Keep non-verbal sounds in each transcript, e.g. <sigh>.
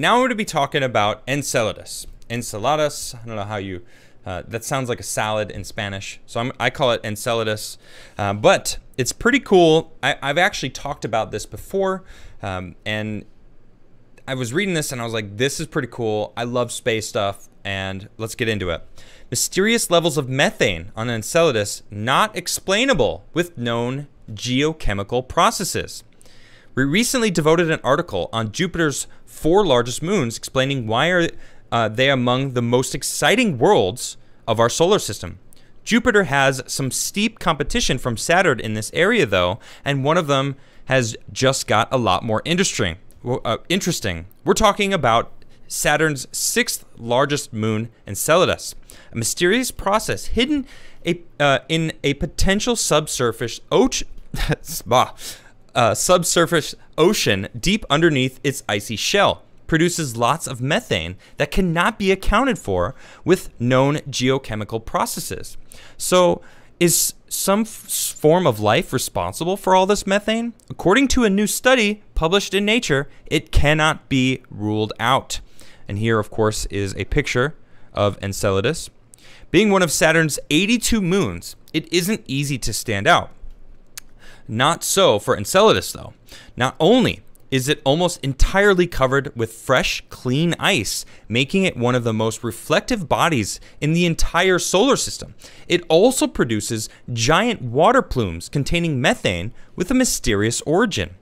now I'm going to be talking about Enceladus. Enceladus, I don't know how you, uh, that sounds like a salad in Spanish. So I'm, i call it Enceladus. Uh, but it's pretty cool. I, have actually talked about this before. Um, and I was reading this and I was like, this is pretty cool. I love space stuff. And let's get into it. Mysterious levels of methane on Enceladus not explainable with known geochemical processes. We recently devoted an article on Jupiter's four largest moons explaining why are uh, they among the most exciting worlds of our solar system. Jupiter has some steep competition from Saturn in this area, though, and one of them has just got a lot more interesting. Uh, interesting. We're talking about Saturn's sixth largest moon, Enceladus, a mysterious process hidden a, uh, in a potential subsurface ocean. <laughs> uh, subsurface ocean deep underneath its icy shell produces lots of methane that cannot be accounted for with known geochemical processes. So, is some form of life responsible for all this methane? According to a new study published in Nature, it cannot be ruled out. And here, of course, is a picture of Enceladus. Being one of Saturn's 82 moons, it isn't easy to stand out. Not so for Enceladus, though. Not only is it almost entirely covered with fresh, clean ice, making it one of the most reflective bodies in the entire solar system. It also produces giant water plumes containing methane with a mysterious origin.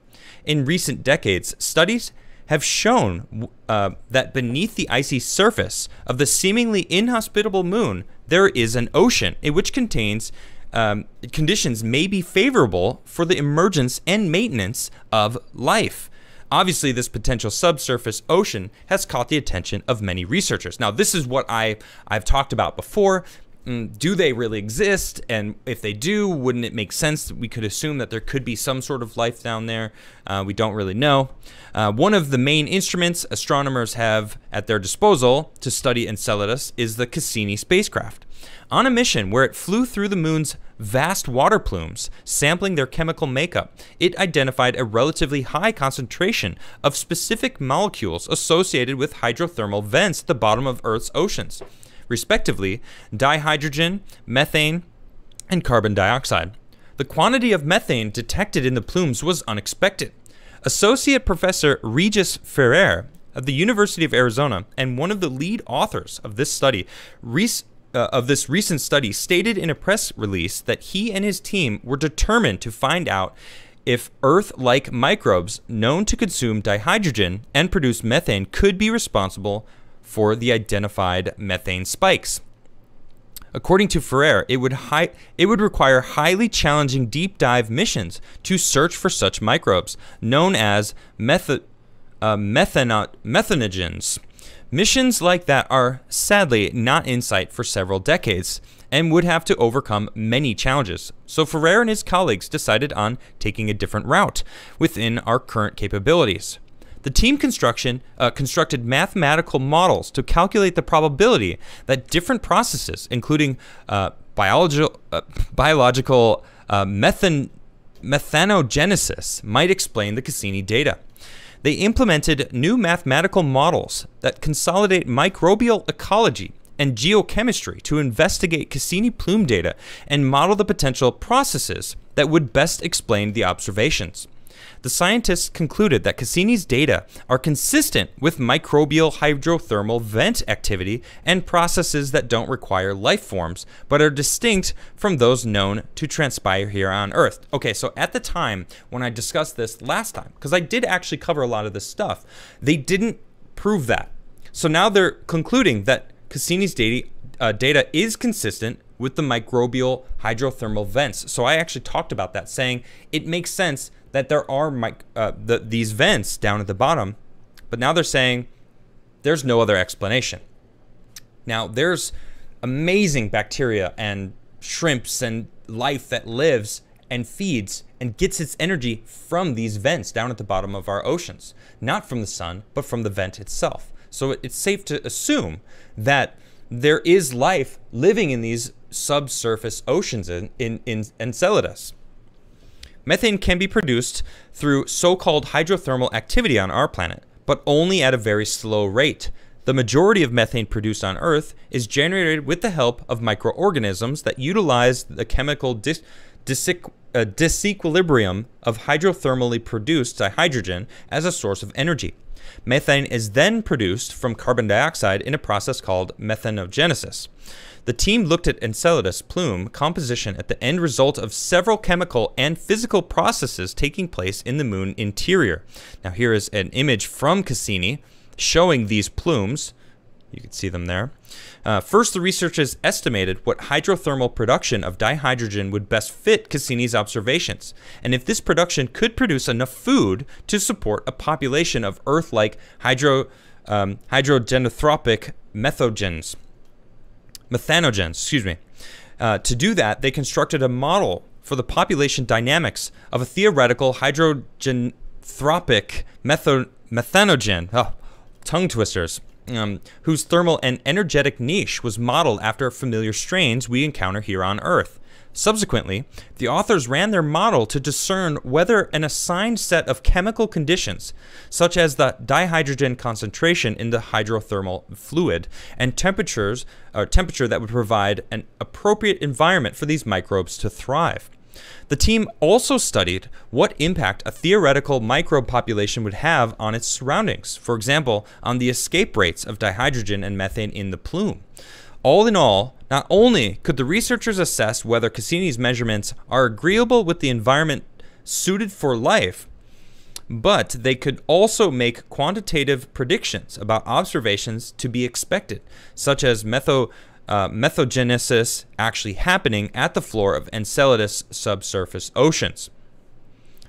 In recent decades, studies have shown uh, that beneath the icy surface of the seemingly inhospitable moon, there is an ocean, which contains um, conditions may be favorable for the emergence and maintenance of life. Obviously, this potential subsurface ocean has caught the attention of many researchers. Now, this is what I, I've talked about before. Mm, do they really exist? And if they do, wouldn't it make sense that we could assume that there could be some sort of life down there? Uh, we don't really know. Uh, one of the main instruments astronomers have at their disposal to study Enceladus is the Cassini spacecraft. On a mission where it flew through the moon's vast water plumes, sampling their chemical makeup, it identified a relatively high concentration of specific molecules associated with hydrothermal vents at the bottom of Earth's oceans, respectively, dihydrogen, methane, and carbon dioxide. The quantity of methane detected in the plumes was unexpected. Associate Professor Régis Ferrière of the University of Arizona and one of the lead authors of this study, Reese uh, of this recent study stated in a press release that he and his team were determined to find out if Earth like microbes known to consume dihydrogen and produce methane could be responsible for the identified methane spikes. According to Ferrière, it would, it would require highly challenging deep dive missions to search for such microbes, known as meth- uh, methanogens. Missions like that are sadly not in sight for several decades and would have to overcome many challenges. So Ferrière and his colleagues decided on taking a different route within our current capabilities. The team construction uh, constructed mathematical models to calculate the probability that different processes, including uh, biological, uh, biological uh, methan- methanogenesis, might explain the Cassini data they implemented new mathematical models that consolidate microbial ecology and geochemistry to investigate Cassini plume data and model the potential processes that would best explain the observations the scientists concluded that Cassini's data are consistent with microbial hydrothermal vent activity and processes that don't require life forms, but are distinct from those known to transpire here on Earth. Okay, so at the time when I discussed this last time, because I did actually cover a lot of this stuff, they didn't prove that. So now they're concluding that Cassini's data, uh, data is consistent with the microbial hydrothermal vents. So I actually talked about that, saying it makes sense that there are uh, the, these vents down at the bottom, but now they're saying there's no other explanation. Now, there's amazing bacteria and shrimps and life that lives and feeds and gets its energy from these vents down at the bottom of our oceans, not from the sun, but from the vent itself. So it's safe to assume that there is life living in these subsurface oceans in, in, in Enceladus. Methane can be produced through so called hydrothermal activity on our planet, but only at a very slow rate. The majority of methane produced on Earth is generated with the help of microorganisms that utilize the chemical dis- uh, disequilibrium of hydrothermally produced dihydrogen as a source of energy. Methane is then produced from carbon dioxide in a process called methanogenesis. The team looked at Enceladus plume composition at the end result of several chemical and physical processes taking place in the moon interior. Now, here is an image from Cassini showing these plumes. You can see them there. Uh, first, the researchers estimated what hydrothermal production of dihydrogen would best fit Cassini's observations, and if this production could produce enough food to support a population of Earth like hydro, um, methogens. Methanogens, excuse me. Uh, to do that, they constructed a model for the population dynamics of a theoretical hydrogentropic metho- methanogen. Oh, tongue twisters um, whose thermal and energetic niche was modeled after familiar strains we encounter here on Earth. Subsequently, the authors ran their model to discern whether an assigned set of chemical conditions, such as the dihydrogen concentration in the hydrothermal fluid and temperatures or temperature that would provide an appropriate environment for these microbes to thrive. The team also studied what impact a theoretical microbe population would have on its surroundings, for example, on the escape rates of dihydrogen and methane in the plume. All in all, not only could the researchers assess whether Cassini's measurements are agreeable with the environment suited for life, but they could also make quantitative predictions about observations to be expected, such as metho uh, methogenesis actually happening at the floor of Enceladus subsurface oceans.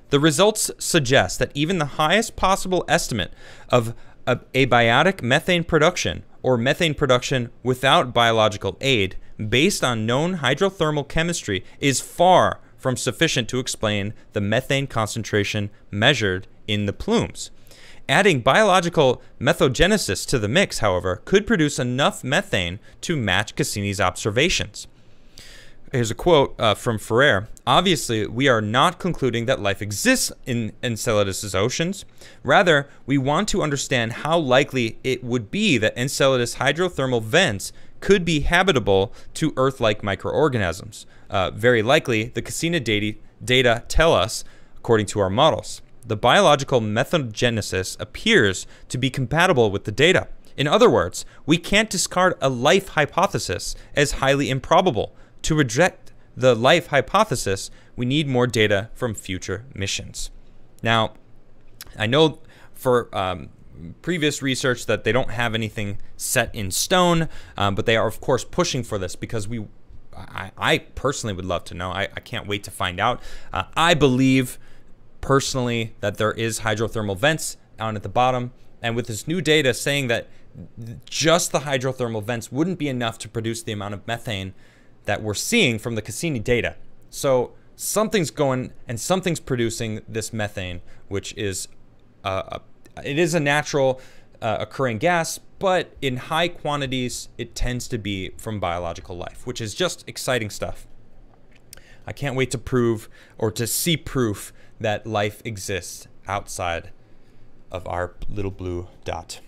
The results suggest that even the highest possible estimate of abiotic methane production or methane production without biological aid based on known hydrothermal chemistry is far from sufficient to explain the methane concentration measured in the plumes. Adding biological methogenesis to the mix, however, could produce enough methane to match Cassini's observations. Here's a quote uh, from Ferrière. Obviously, we are not concluding that life exists in Enceladus's oceans. Rather, we want to understand how likely it would be that Enceladus hydrothermal vents could be habitable to Earth-like microorganisms. Uh, very likely, the Cassini data, data tell us, according to our models the biological methogenesis appears to be compatible with the data. In other words, we can't discard a life hypothesis as highly improbable. To reject the life hypothesis, we need more data from future missions. Now, I know for um, previous research that they don't have anything set in stone, um, but they are, of course, pushing for this because we. I, I personally would love to know. I, I can't wait to find out. Uh, I believe personally that there is hydrothermal vents down at the bottom. And with this new data saying that just the hydrothermal vents wouldn't be enough to produce the amount of methane that we're seeing from the Cassini data. So something's going and something's producing this methane, which is uh, it is a natural uh, occurring gas, but in high quantities, it tends to be from biological life, which is just exciting stuff. I can't wait to prove or to see proof that life exists outside of our little blue dot.